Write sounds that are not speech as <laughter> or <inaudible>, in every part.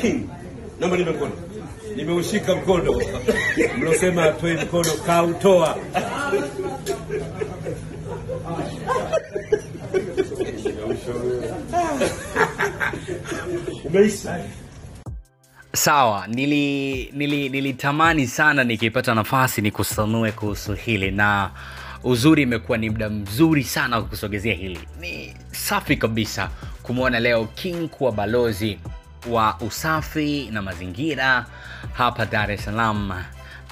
king. Naomba nipe mkono. Nimeushika mkono. Mlosema atoe mkono kautoa sawa nili, nili, nilitamani sana nikipata nafasi nikusanue kuhusu hili na uzuri imekuwa ni muda mzuri sana wa kusogezea hili. Ni safi kabisa kumwona leo king kuwa balozi wa usafi na mazingira hapa dar es salaam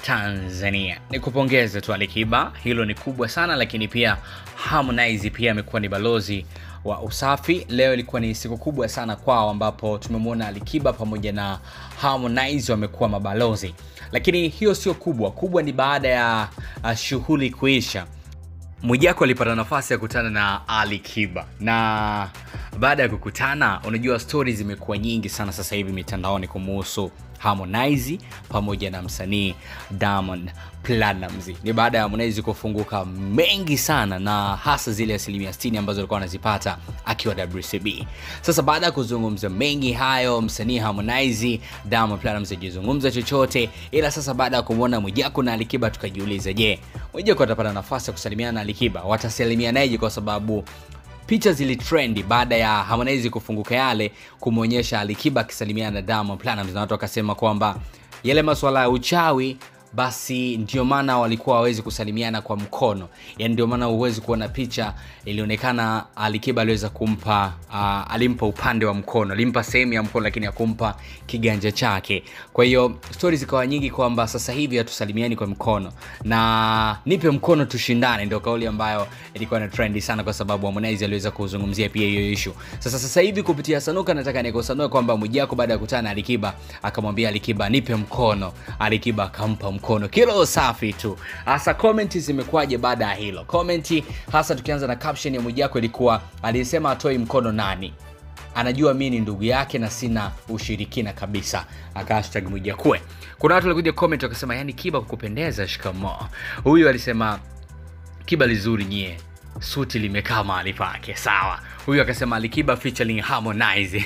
tanzania. Nikupongeze tu alikiba hilo ni kubwa sana lakini pia harmonize pia amekuwa ni balozi wa usafi. Leo ilikuwa ni siku kubwa sana kwao ambapo tumemwona alikiba pamoja na harmonize wamekuwa mabalozi. Lakini hiyo sio kubwa. Kubwa ni baada ya uh, shughuli kuisha mwijako alipata nafasi ya kukutana na ali kiba. Na baada ya kukutana unajua stori zimekuwa nyingi sana sasa hivi mitandaoni kumuhusu harmonize pamoja na msanii diamond Platnumz. ni baada ya harmonize kufunguka mengi sana na hasa zile asilimia 60 ambazo alikuwa anazipata akiwa wcb sasa baada ya kuzungumza mengi hayo msanii harmonize diamond Platnumz ajizungumza chochote ila sasa baada ya kumwona Mwijaku na alikiba tukajiuliza je Mwijaku atapata nafasi ya kusalimiana na alikiba watasalimianaje kwa sababu picha zilitrendi baada ya harmonize kufunguka yale kumwonyesha alikiba akisalimiana na diamond Platnumz na watu wakasema kwamba yale masuala ya uchawi basi ndio maana walikuwa wawezi kusalimiana kwa mkono. Yani ndio maana huwezi kuona picha ilionekana alikiba aliweza kumpa uh, alimpa upande wa mkono alimpa sehemu ya mkono lakini akumpa kiganja chake. Kwa hiyo stori zikawa nyingi kwamba sasa hivi hatusalimiani kwa mkono. Na nipe mkono tushindane ndio kauli ambayo ilikuwa na trendi sana kwa sababu harmonize aliweza kuzungumzia pia hiyo ishu sasa sasa hivi kupitia sanuka nataka nikusanue kwamba mwijako baada ya kutana na alikiba akamwambia alikiba nipe mkono. Alikiba akampa mkono kilo safi tu. Hasa komenti zimekuwaje baada ya hilo? Komenti hasa tukianza na caption ya mwijako ilikuwa alisema atoi mkono nani? Anajua mi ni ndugu yake na sina ushirikina kabisa. Akahashtag mwijakue kuna watu walikuja comment wakasema yani kiba kukupendeza shikamo huyu alisema kiba lizuri nyie suti limekaa mahali pake sawa. Huyu akasema alikiba featuring harmonize.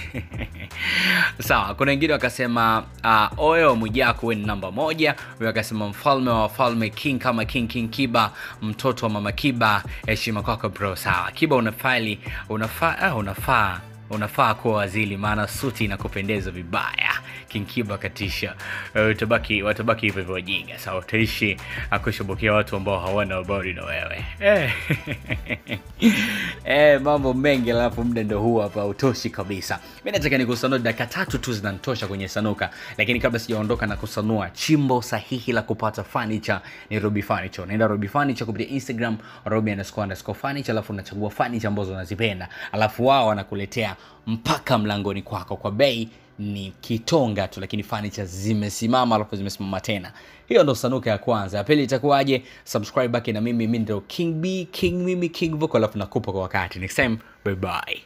<laughs> Sawa kuna wengine wakasema uh, oyo mujako we ni namba moja. Huyu akasema mfalme wa wafalme king kama king king kiba mtoto wa mama kiba heshima kwako bro sawa. Kiba unafaili unafaa uh, unafaa unafaa kuwa wazili maana suti inakupendeza vibaya kinkiba katisha. Uh, utabaki watabaki hivyo hivyo wajinga sa utaishi akushabukia watu ambao hawana habari na wewe. Eh. <laughs> eh, mambo mengi alafu muda ndo huu hapa utoshi kabisa. Mi nataka nikusanua dakika tatu tu zinanitosha kwenye sanuka. Lakini kabla sijaondoka na kusanua chimbo sahihi la kupata furniture ni robi furniture. Unaenda robi furniture kupitia instagram robi underscore underscore furniture alafu unachagua furniture ambazo unazipenda alafu wao wanakuletea mpaka mlangoni kwako kwa bei ni kitonga tu lakini fanicha zimesimama alafu zimesimama tena. Hiyo ndo sanuka ya kwanza. Ya pili itakuwaje? Subscribe baki na mimi mi ndo king b king mimi king vocal alafu nakupa kwa wakati. Next time bye bye